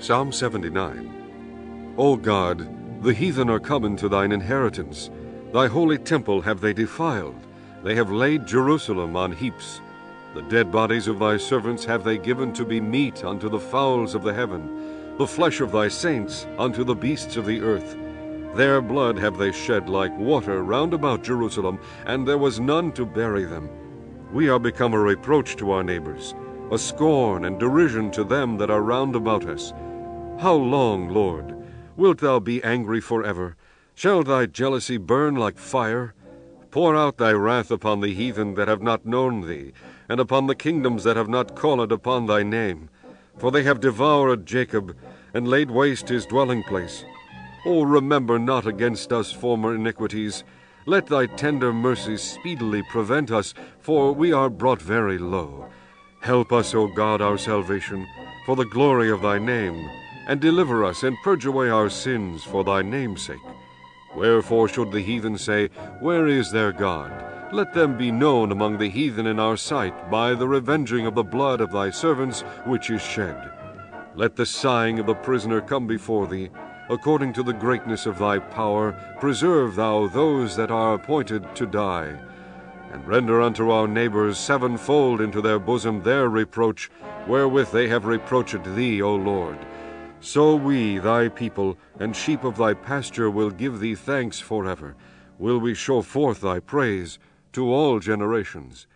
Psalm 79 O God, the heathen are come into thine inheritance. Thy holy temple have they defiled. They have laid Jerusalem on heaps. The dead bodies of thy servants have they given to be meat unto the fowls of the heaven, the flesh of thy saints unto the beasts of the earth. Their blood have they shed like water round about Jerusalem, and there was none to bury them. We are become a reproach to our neighbors, a scorn and derision to them that are round about us. How long, Lord? Wilt thou be angry forever? Shall thy jealousy burn like fire? Pour out thy wrath upon the heathen that have not known thee, and upon the kingdoms that have not called upon thy name. For they have devoured Jacob, and laid waste his dwelling place. O remember not against us former iniquities. Let thy tender mercies speedily prevent us, for we are brought very low. Help us, O God, our salvation, for the glory of thy name, and deliver us and purge away our sins for thy name's sake. Wherefore should the heathen say, Where is their God? Let them be known among the heathen in our sight by the revenging of the blood of thy servants which is shed. Let the sighing of the prisoner come before thee. According to the greatness of thy power, preserve thou those that are appointed to die. And render unto our neighbors sevenfold into their bosom their reproach, wherewith they have reproached thee, O Lord. So we, thy people, and sheep of thy pasture, will give thee thanks forever. Will we show forth thy praise to all generations.